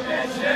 Championship!